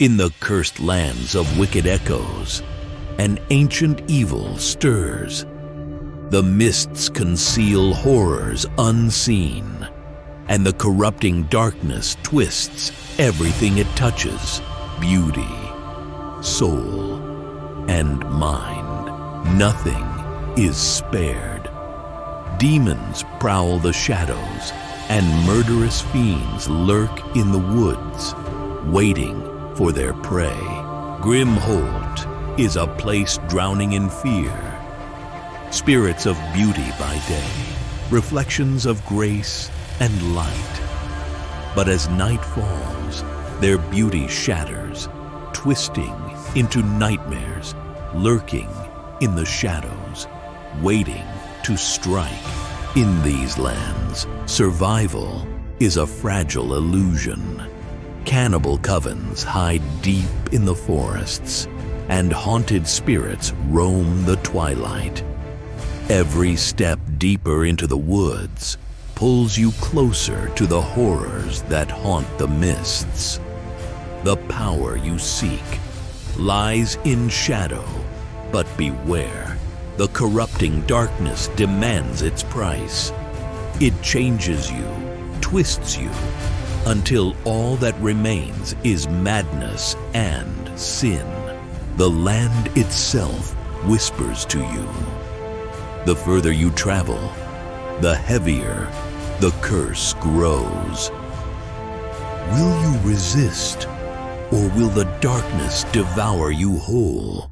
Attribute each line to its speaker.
Speaker 1: In the cursed lands of wicked echoes, an ancient evil stirs. The mists conceal horrors unseen, and the corrupting darkness twists everything it touches beauty, soul, and mind. Nothing is spared. Demons prowl the shadows, and murderous fiends lurk in the woods, waiting for their prey. Grimholt is a place drowning in fear. Spirits of beauty by day, reflections of grace and light. But as night falls, their beauty shatters, twisting into nightmares, lurking in the shadows, waiting to strike. In these lands, survival is a fragile illusion. Cannibal covens hide deep in the forests, and haunted spirits roam the twilight. Every step deeper into the woods pulls you closer to the horrors that haunt the mists. The power you seek lies in shadow, but beware. The corrupting darkness demands its price. It changes you, twists you, until all that remains is madness and sin. The land itself whispers to you. The further you travel, the heavier the curse grows. Will you resist, or will the darkness devour you whole?